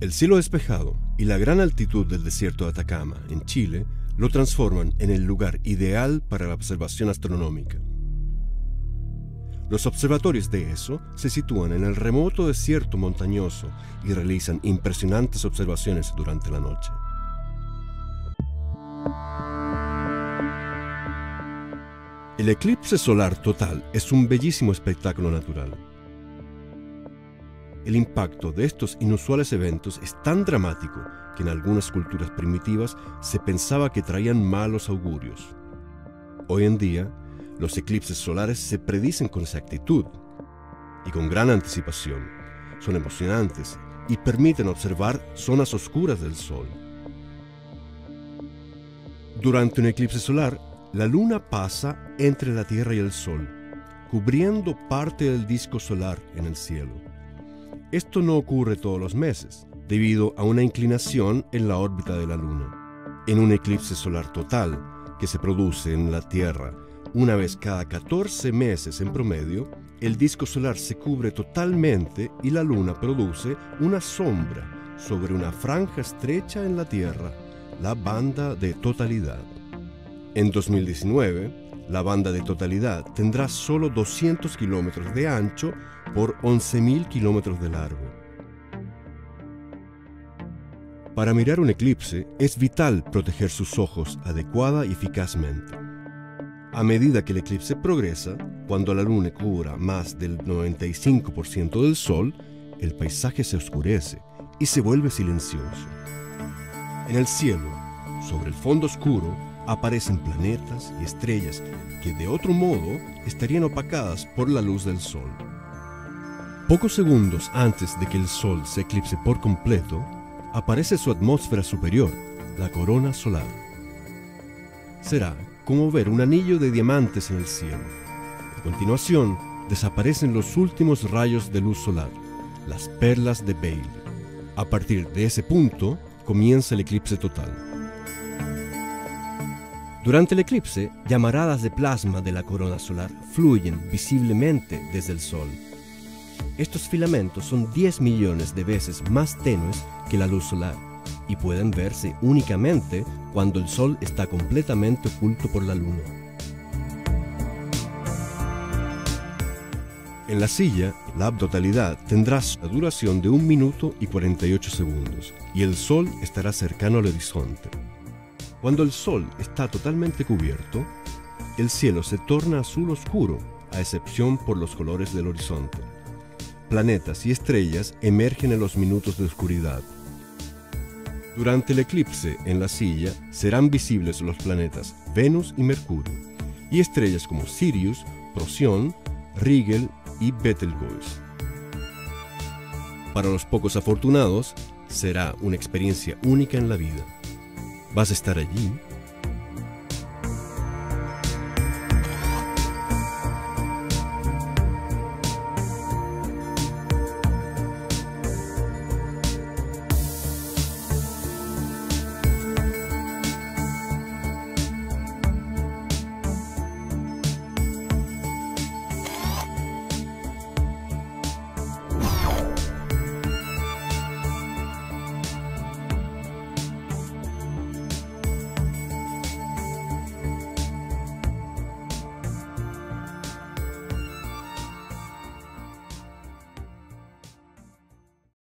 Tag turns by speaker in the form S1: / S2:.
S1: El cielo despejado y la gran altitud del desierto de Atacama, en Chile, lo transforman en el lugar ideal para la observación astronómica. Los observatorios de ESO se sitúan en el remoto desierto montañoso y realizan impresionantes observaciones durante la noche. El eclipse solar total es un bellísimo espectáculo natural. El impacto de estos inusuales eventos es tan dramático que en algunas culturas primitivas se pensaba que traían malos augurios. Hoy en día, los eclipses solares se predicen con exactitud y con gran anticipación. Son emocionantes y permiten observar zonas oscuras del Sol. Durante un eclipse solar, la luna pasa entre la Tierra y el Sol, cubriendo parte del disco solar en el cielo. Esto no ocurre todos los meses, debido a una inclinación en la órbita de la luna. En un eclipse solar total, que se produce en la Tierra una vez cada 14 meses en promedio, el disco solar se cubre totalmente y la luna produce una sombra sobre una franja estrecha en la Tierra, la banda de totalidad. En 2019, la banda de totalidad tendrá solo 200 kilómetros de ancho por 11.000 kilómetros de largo. Para mirar un eclipse es vital proteger sus ojos adecuada y eficazmente. A medida que el eclipse progresa, cuando la luna cubra más del 95% del sol, el paisaje se oscurece y se vuelve silencioso. En el cielo, sobre el fondo oscuro, aparecen planetas y estrellas que de otro modo estarían opacadas por la luz del Sol. Pocos segundos antes de que el Sol se eclipse por completo, aparece su atmósfera superior, la corona solar. Será como ver un anillo de diamantes en el cielo. A continuación, desaparecen los últimos rayos de luz solar, las perlas de Bailey. A partir de ese punto, comienza el eclipse total. Durante el eclipse, llamaradas de plasma de la corona solar fluyen visiblemente desde el Sol. Estos filamentos son 10 millones de veces más tenues que la luz solar y pueden verse únicamente cuando el Sol está completamente oculto por la Luna. En la silla, la totalidad tendrá la duración de 1 minuto y 48 segundos y el Sol estará cercano al horizonte. Cuando el Sol está totalmente cubierto, el cielo se torna azul oscuro, a excepción por los colores del horizonte. Planetas y estrellas emergen en los minutos de oscuridad. Durante el eclipse en la silla serán visibles los planetas Venus y Mercurio, y estrellas como Sirius, Procyon, Rigel y Betelgeuse. Para los pocos afortunados, será una experiencia única en la vida. Vas a estar allí